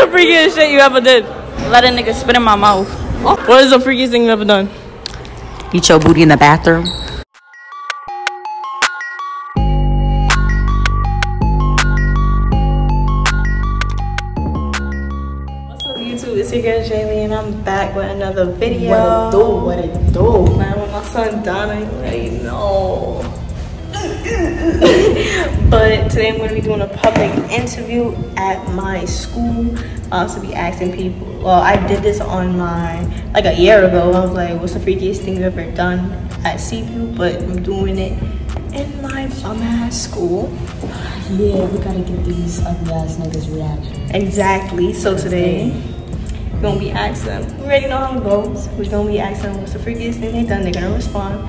the freakiest shit you ever did? Let a nigga spit in my mouth. What is the freakiest thing you ever done? Eat your booty in the bathroom. What's up YouTube? It's your girl Jamie and I'm back with another video. What it do? What it do? Man, with my son Donna, you already know. But today I'm going to be doing a public interview at my school. Uh, I'll also be asking people. Well, I did this on my like a year ago. I was like, "What's the freakiest thing you've ever done at CPU?" But I'm doing it in my bum ass school. Yeah, we gotta get these ugly ass niggas reaction. Exactly. So today we're gonna be asking. We already know how it goes. We're gonna be asking what's the freakiest thing they done. They're gonna respond,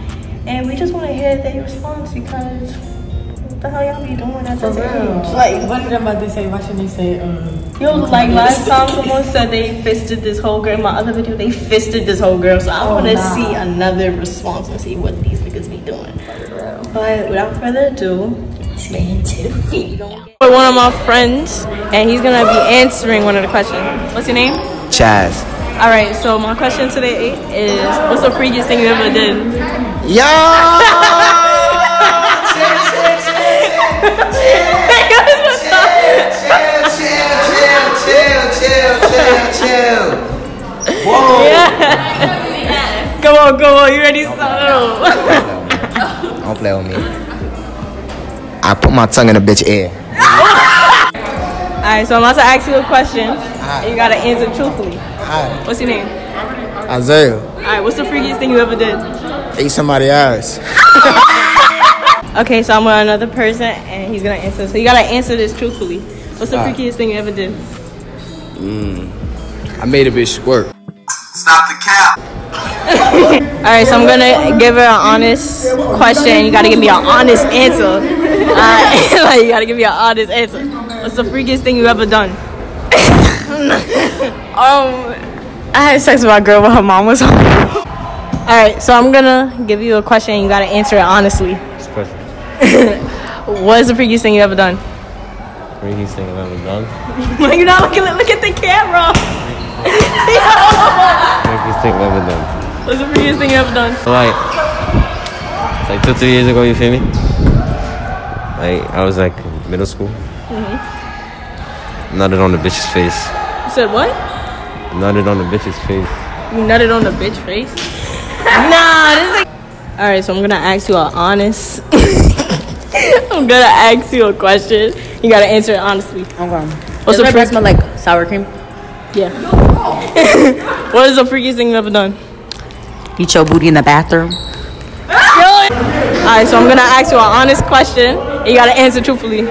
and we just want to hear their response because what the hell y'all be doing at this age? Like, what did I'm about to say? Why shouldn't they say, um, yo, like last time someone said they fisted this whole girl. In my other video, they fisted this whole girl. So I Oh, want to nah. see another response and see what these niggas be doing. But without further ado, with one of my friends, and he's gonna be answering one of the questions. What's your name? Chaz. All right. So my question today is, what's the freakiest thing you ever did? Yo! chill, chill, chill, chill, chill, chill. Whoa! Come on, come on. You ready? Start. Don't play with me. I put my tongue in a bitch ear. All right. So I'm about to ask you a question, and you gotta answer truthfully. Hi, What's your name? Isaiah. All right. What's the freakiest thing you ever did? Ate somebody ass. Okay. So I'm with another person, and he's gonna answer. So you gotta answer this truthfully. What's the Alright. freakiest thing you ever did? Hmm. I made a bitch squirt. Stop the cap. All right, so I'm gonna give her an honest question. You gotta give me an honest answer. Alright, like you gotta give me an honest answer. What's the freakiest thing you ever done? um, I had sex with my girl, but her mom was home. All right, so I'm gonna give you a question. and You gotta answer it honestly. what is the freakiest thing you ever done? Freakiest thing I've ever done. Why you not looking? Look at the camera. Freakiest thing I've ever done. What's the freakiest thing you ever done? Like, it's like two, three years ago. You feel me? Like I was like middle school. Nutted on the bitch's face. You said what? Nutted on the bitch's face. You nutted on the bitch face? nah, this is. All right, so I'm gonna ask you an honest. I'm gonna ask you a question. You gotta answer it honestly. Okay. What's Does the my breath freak- smell like sour cream? Yeah. what is the freakiest thing you ever done? Eat your booty in the bathroom. All right, so I'm gonna ask you an honest question. And you gotta answer truthfully.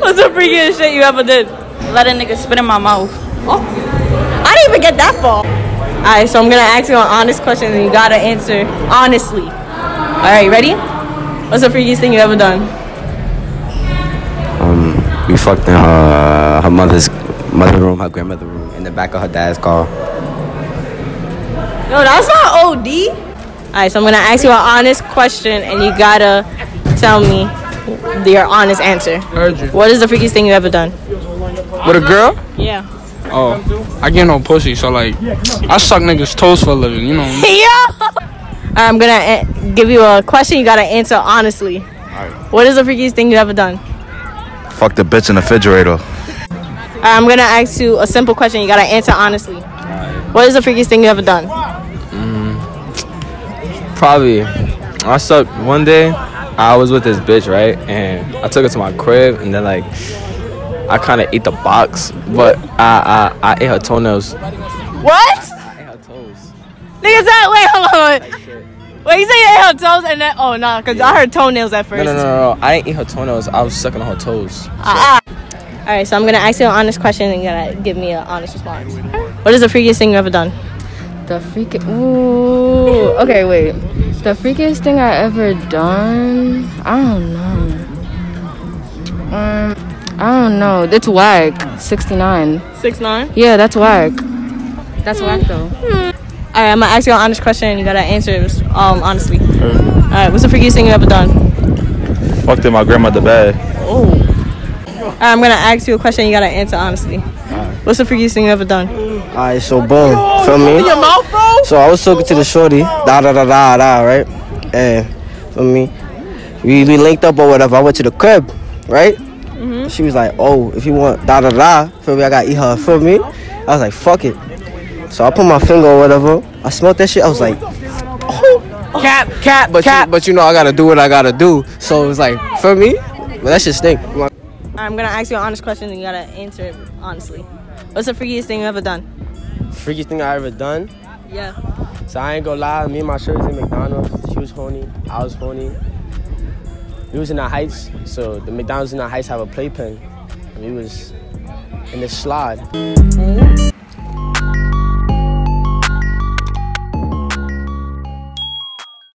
What's the freakiest shit you ever did? Let a nigga spit in my mouth. I didn't even get that far. All right, so I'm gonna ask you an honest question, and you gotta answer honestly. All right, ready? What's the freakiest thing you ever done? Um, we fucked in her, her mother's mother room, her grandmother room, in the back of her dad's car. No, that's not OD. All right, so I'm gonna ask you an honest question, and you gotta tell me your honest answer. Heard. What is the freakiest thing you ever done? With a girl? Yeah. Oh, I get no pussy, so like, I suck niggas' toes for a living, you know. Yeah. I'm gonna eh, give you a question. You gotta answer honestly. What is the freakiest thing you ever done? Fuck the bitch in the refrigerator. Alright, I'm gonna ask you a simple question. You gotta answer honestly. What is the freakiest thing you ever done? Mm, probably. I sucked one day. I was with this bitch, right? And I took her to my crib, and then like, I kind of ate the box, but I, I I ate her toenails. What? I ate her toes. Nigga said, wait, hold on. Wait, wait you say you ate her toes and then, oh, no, because I heard toenails at first. no, no, no, no. I didn't eat her toenails. I was sucking on her toes. Ah, ah. All right, so I'm gonna ask you an honest question and you gotta give me an honest response. What is the freakiest thing you ever done? The freak. Ooh. Okay, wait. The freakiest thing I ever done. I don't know. Um, I don't know. It's whack. Sixty nine. Six nine. Yeah, that's whack. That's whack though. All right, I'm gonna ask you an honest question and you gotta answer it um honestly. All right, what's the freakiest thing you ever done? Fucked in my grandmother bed. Oh. All right, I'm gonna ask you a question. You gotta answer honestly. What's the freakiest thing you ever done? Alright, so boom, feel me? Mouth, So I was talking to the shorty, da da da da da, right? And for me, we, we linked up or whatever. I went to the crib, right? Mm-hmm. She was like, "Oh, if you want da da da, feel me? I gotta eat her." Feel me? I was like, "Fuck it." So I put my finger or whatever. I smelled that shit. I was like, oh. Cap, cap, "But cap. you, but you know, I gotta do what I gotta do." So it was like, for me, but that shit stink. I'm gonna ask you an honest question and you gotta answer it honestly. What's the freakiest thing you ever done? Freakiest thing I ever done. Yeah. So I ain't gonna lie, me and my shirt was in McDonald's. She was horny, I was horny. We was in the Heights, so the McDonald's in the Heights have a playpen. And we was in the slide.